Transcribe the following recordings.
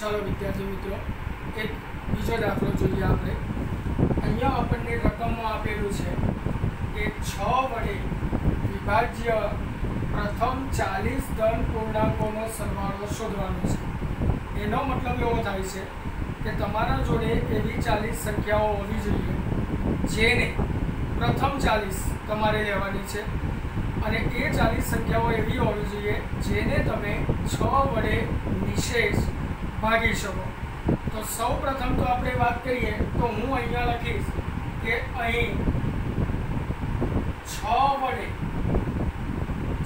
ચાલો વિદ્યાર્થી મિત્રો, એક બીજો દાખલો જોઈએ આપણે. અહીંયા આપણને રકમમાં આપેલું છે કે છ વડે વિભાજ્ય પ્રથમ ચાલીસ ધન પૂર્ણાંકોનો સરવાળો શોધવાનો છે. એનો મતલબ એવો થાય છે કે તમારા જોડે એવી ચાલીસ સંખ્યાઓ હોવી જોઈએ, જેને પ્રથમ ચાલીસ તમારે લેવાની છે. અને એ ચાલીસ સંખ્યાઓ એવી હોવી જોઈએ જેને તમે છ વડે નિશેષ ભાગી શકો. તો સૌ પ્રથમ તો આપણે વાત કરીએ, તો હું અહીંયા લખીશ કે અહીં છ વડે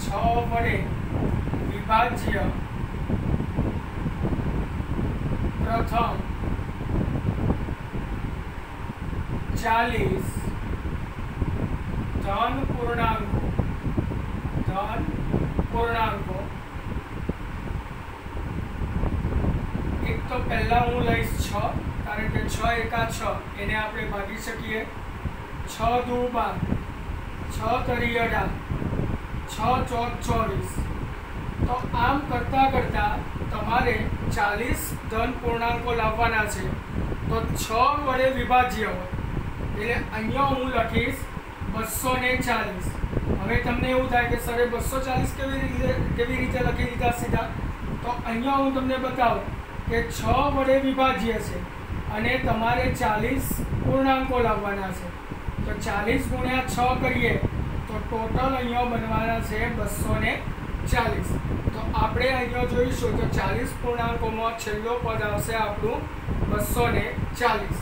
છ વડે વિભાજ્ય પ્રથમ ચાલીસ ધન પૂર્ણાંકો ધન પૂર્ણાંકો એક તો પહેલા હું લઈશ છ, કારણ કે છ એકા છ, એને આપણે ભાગી શકીએ. છ દુ બાર, છ તરી અઢાર, છ ચોક ચોવીસ. તો આમ કરતાં કરતાં તમારે ચાલીસ ધન પૂર્ણાંકો લાવવાના છે. તો છ વડે વિભાજ્ય હોય. એટલે અહીંયા હું લખીશ બસો ને ચાલીસ. હવે તમને એવું થાય કે સરે બસો ચાલીસ કેવી રીતે કેવી રીતે લખી દીધા સીધા? તો અહીંયા હું તમને બતાવું. કે છ વડે વિભાજ્ય છે અને તમારે ચાલીસ પૂર્ણાંકો લાવવાના છે. તો ચાલીસ ગુણ્યા છ કરીએ તો ટોટલ અહીંયા બનવાના છે બસો ને ચાલીસ. તો આપણે અહીંયા જોઈશું તો ચાલીસ પૂર્ણાંકોમાં છેલ્લો પદ આવશે આપણું બસો ને ચાલીસ.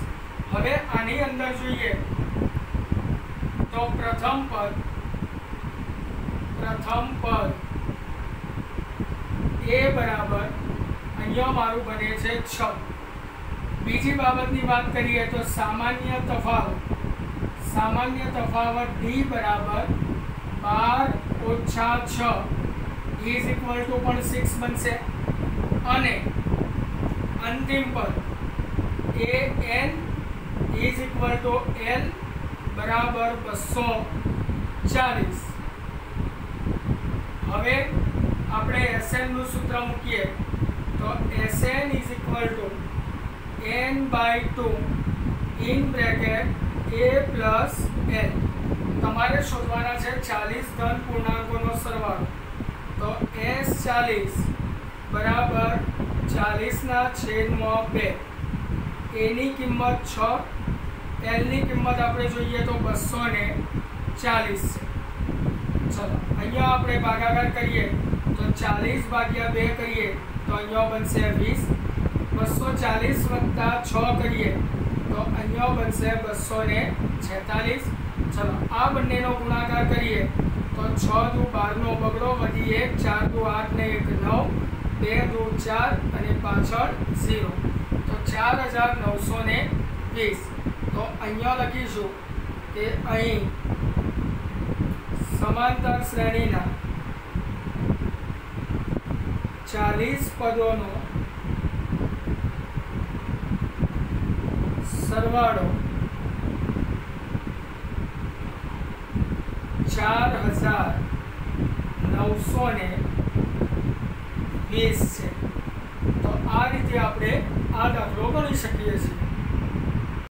હવે આની અંદર જોઈએ. તો પ્રથમ પદ પ્રથમ પદ, એ બરાબર મારું બને છે છ બીજી બાબતની વાત કરીએ તો સામાન્ય તફાવત. સામાન્ય તફાવત ડી બરાબર બાર ઓછા છ. ઇઝ ઇક્વલ ટુ પણ સિક્સ બનશે. અને અંતિમ પદ એ n is equal to l બરાબર બસો ચાલીસ. હવે આપણે એસએનનું સૂત્ર મૂકીએ. તો SN is equal to n by two in bracket a plus l તમારે શોધવાના છે ચાલીસ ધન પૂર્ણાંકોનો સરવાળો. તો એસ ચાલીસ બરાબર ચાલીસના છેદમાં બે. એની કિંમત છ એલની કિંમત આપણે જોઈએ તો બસો ને ચાલીસ છે. ચલો, અહીંયા આપણે ભાગાકાર કરીએ. તો ચાલીસ ભાગ્યા બે કરીએ, તો અહીંયા બનશે વીસ. બસો ચાલીસ વત્તા છ કરીએ, તો અહીંયા બનશે બસો ને છેતાલીસ. ચલો, આ બંનેનો ગુણાકાર કરીએ, તો છ દુ બારનો બગડો વધી એક, ચાર દુ આઠ ને એક નવ, બે દુ ચાર અને પાછળ ઝીરો. તો ચાર હજાર નવસો ને વીસ. તો અહીંયા લખીશું કે અહીં સમાંતર શ્રેણીના ચાલીસ પદોનો સરવાળો ચાર હજાર નવસો ને વીસ છે તો આ રીતે આપણે આ દાખલો ગણી શકીએ છીએ